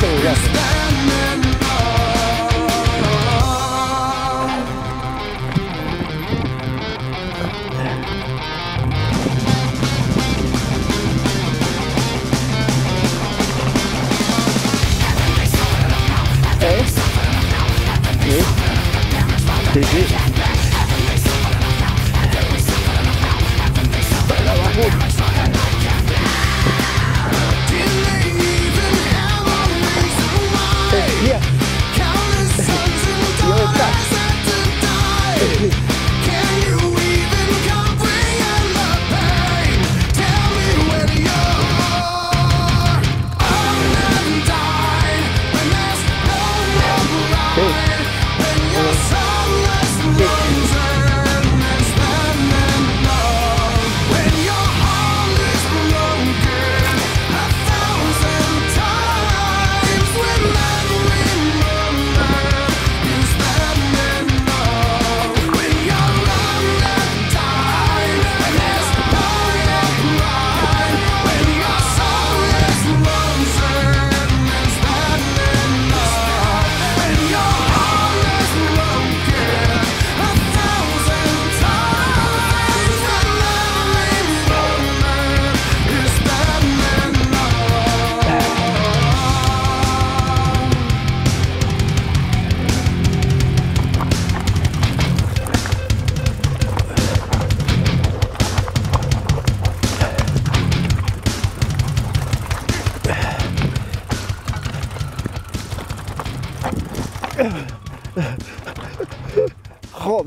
Gracias, gracias.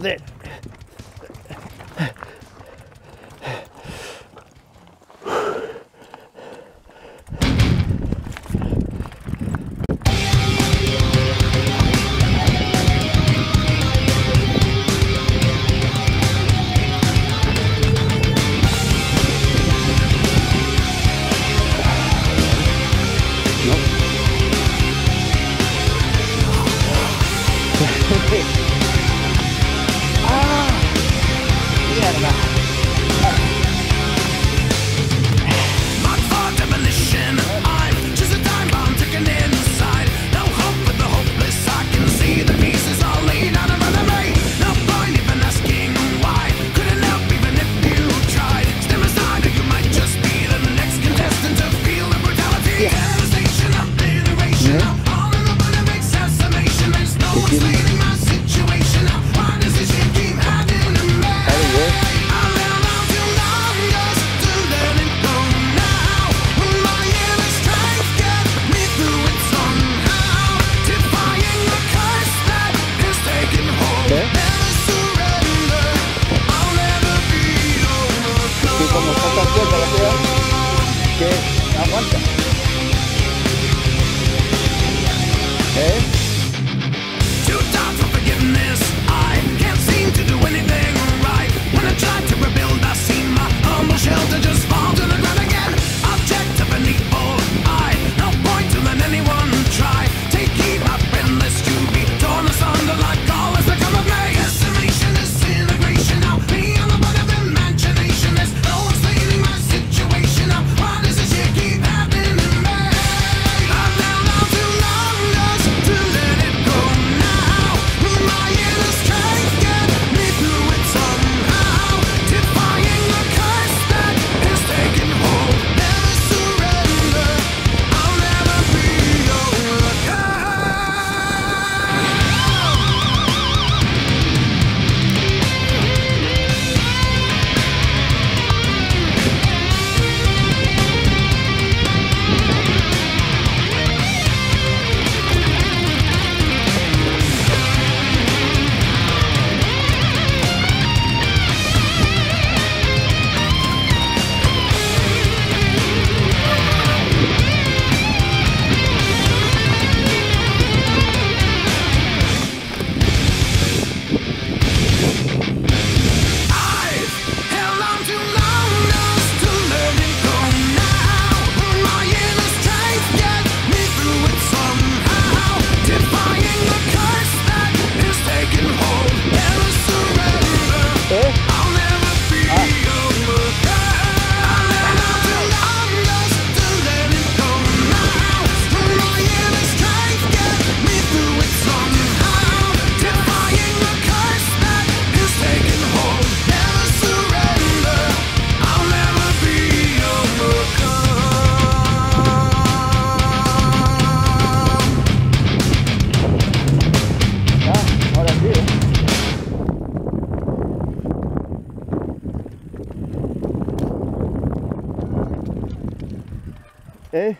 that. Canada. como está tan la ciudad, que aguanta. ¿Eh? ¿Eh?